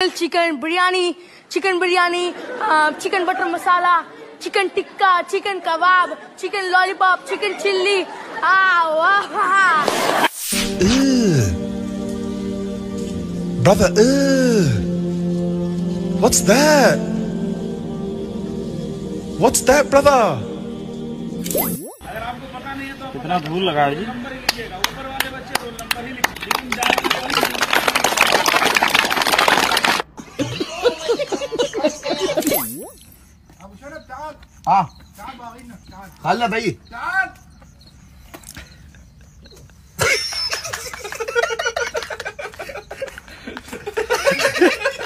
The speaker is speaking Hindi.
Chicken biryani chicken biryani chicken butter masala chicken tikka chicken kebab chicken lollipop chicken chilli Brother, ugh. What's that? What's that, brother? कितना धूल लगा है जी हाँ खाला भाई